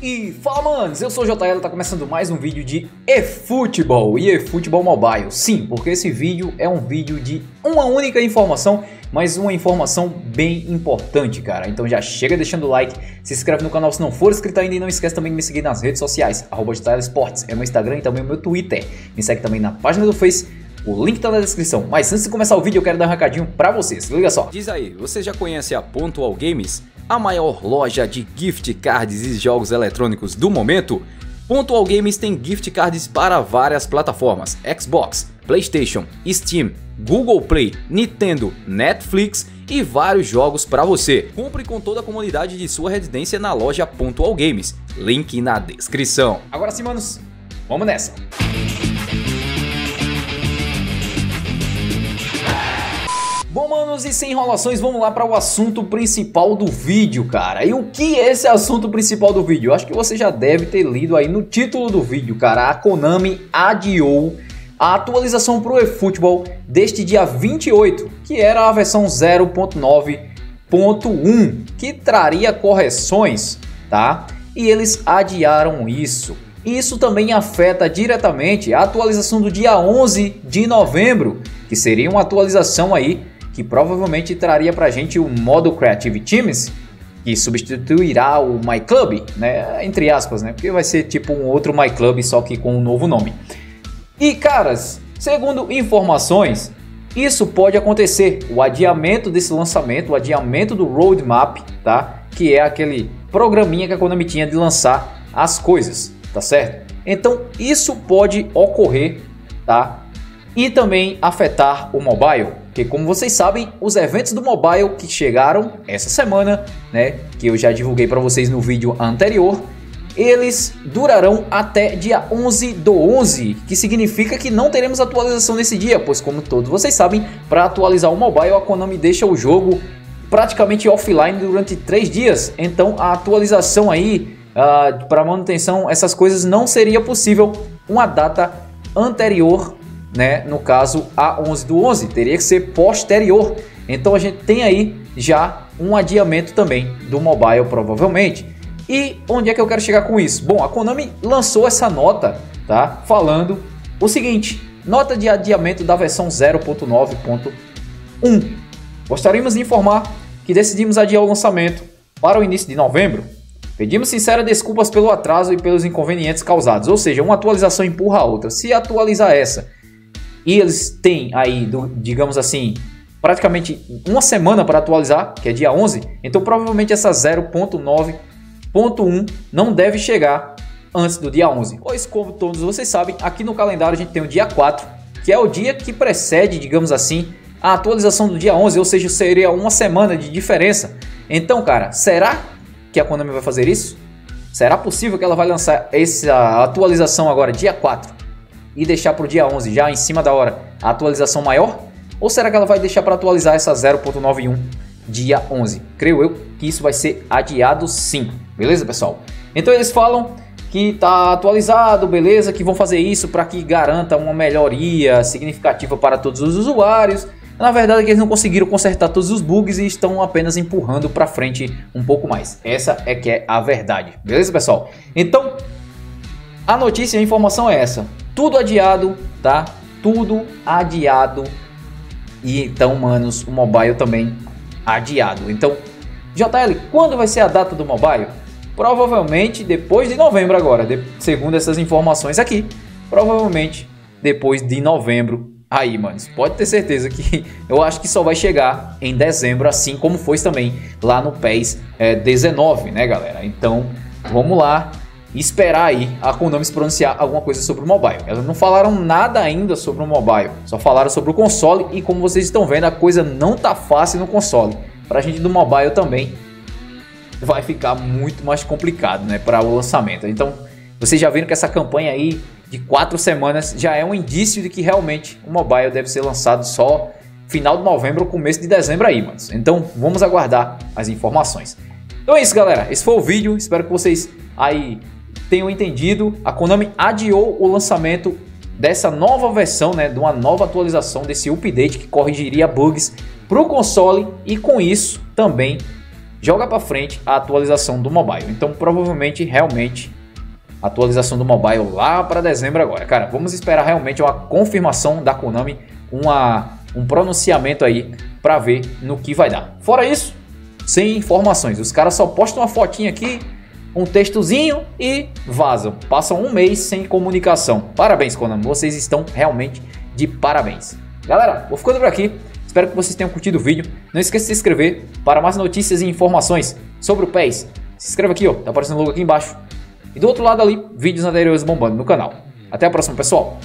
E fala manos, eu sou o JL, tá começando mais um vídeo de eFootball e eFootball Mobile. Sim, porque esse vídeo é um vídeo de uma única informação, mas uma informação bem importante, cara. Então já chega deixando o like, se inscreve no canal se não for inscrito ainda e não esquece também de me seguir nas redes sociais, arroba Esportes, é meu Instagram e também o meu Twitter. Me segue também na página do Face, o link tá na descrição. Mas antes de começar o vídeo eu quero dar um recadinho pra vocês, liga só. Diz aí, você já conhece a Pontual Games? A maior loja de gift cards e jogos eletrônicos do momento, Pontual Games tem gift cards para várias plataformas: Xbox, PlayStation, Steam, Google Play, Nintendo, Netflix e vários jogos para você. Compre com toda a comunidade de sua residência na loja Pontual Games. Link na descrição. Agora sim, manos, vamos nessa. Bom, manos, e sem enrolações, vamos lá para o assunto principal do vídeo, cara. E o que é esse assunto principal do vídeo? Eu acho que você já deve ter lido aí no título do vídeo, cara. A Konami adiou a atualização para o eFootball deste dia 28, que era a versão 0.9.1, que traria correções, tá? E eles adiaram isso. Isso também afeta diretamente a atualização do dia 11 de novembro, que seria uma atualização aí que provavelmente traria para a gente o modo Creative Teams, que substituirá o My Club, né? Entre aspas, né? Porque vai ser tipo um outro My Club, só que com um novo nome. E caras, segundo informações, isso pode acontecer. O adiamento desse lançamento, o adiamento do roadmap, tá? Que é aquele programinha que a Konami tinha de lançar as coisas, tá certo? Então isso pode ocorrer, tá? E também afetar o mobile. Porque como vocês sabem, os eventos do mobile que chegaram essa semana, né, que eu já divulguei para vocês no vídeo anterior, eles durarão até dia 11 do 11, que significa que não teremos atualização nesse dia, pois como todos vocês sabem, para atualizar o mobile a Konami deixa o jogo praticamente offline durante 3 dias, então a atualização aí uh, para manutenção, essas coisas não seria possível uma data anterior né? No caso, a 11 do 11 teria que ser posterior. Então a gente tem aí já um adiamento também do mobile provavelmente. E onde é que eu quero chegar com isso? Bom, a Konami lançou essa nota, tá? Falando o seguinte: nota de adiamento da versão 0.9.1. Gostaríamos de informar que decidimos adiar o lançamento para o início de novembro. Pedimos sinceras desculpas pelo atraso e pelos inconvenientes causados, ou seja, uma atualização empurra a outra. Se atualizar essa e eles têm aí, do, digamos assim, praticamente uma semana para atualizar, que é dia 11, então provavelmente essa 0.9.1 não deve chegar antes do dia 11. Pois, como todos vocês sabem, aqui no calendário a gente tem o dia 4, que é o dia que precede, digamos assim, a atualização do dia 11, ou seja, seria uma semana de diferença. Então, cara, será que a Konami vai fazer isso? Será possível que ela vai lançar essa atualização agora, dia 4? E deixar para o dia 11, já em cima da hora, a atualização maior? Ou será que ela vai deixar para atualizar essa 0.91 dia 11? Creio eu que isso vai ser adiado sim, beleza pessoal? Então eles falam que está atualizado, beleza, que vão fazer isso para que garanta uma melhoria significativa para todos os usuários. Na verdade, é que eles não conseguiram consertar todos os bugs e estão apenas empurrando para frente um pouco mais. Essa é que é a verdade, beleza, pessoal? Então, a notícia, a informação é essa tudo adiado, tá? Tudo adiado. E então, manos, o mobile também adiado. Então, JL, quando vai ser a data do mobile? Provavelmente depois de novembro agora, de, segundo essas informações aqui. Provavelmente depois de novembro. Aí, manos, pode ter certeza que eu acho que só vai chegar em dezembro, assim como foi também lá no PES é, 19, né, galera? Então, vamos lá esperar aí a Konami se pronunciar alguma coisa sobre o mobile. Elas não falaram nada ainda sobre o mobile, só falaram sobre o console e como vocês estão vendo, a coisa não tá fácil no console. Pra gente do mobile também vai ficar muito mais complicado, né, para o lançamento. Então, vocês já viram que essa campanha aí de quatro semanas já é um indício de que realmente o mobile deve ser lançado só final de novembro ou começo de dezembro aí, manos. Então, vamos aguardar as informações. Então é isso, galera. Esse foi o vídeo. Espero que vocês aí tenham entendido, a Konami adiou o lançamento dessa nova versão, né, de uma nova atualização desse update que corrigiria bugs para o console e com isso também joga para frente a atualização do mobile. Então provavelmente realmente a atualização do mobile lá para dezembro agora. Cara, vamos esperar realmente uma confirmação da Konami, uma, um pronunciamento aí para ver no que vai dar. Fora isso, sem informações. Os caras só postam uma fotinha aqui, um textozinho e vazam. Passam um mês sem comunicação. Parabéns, Konami. Vocês estão realmente de parabéns. Galera, vou ficando por aqui. Espero que vocês tenham curtido o vídeo. Não esqueça de se inscrever para mais notícias e informações sobre o PES. Se inscreva aqui, ó. Tá aparecendo logo aqui embaixo. E do outro lado ali, vídeos anteriores bombando no canal. Até a próxima, pessoal.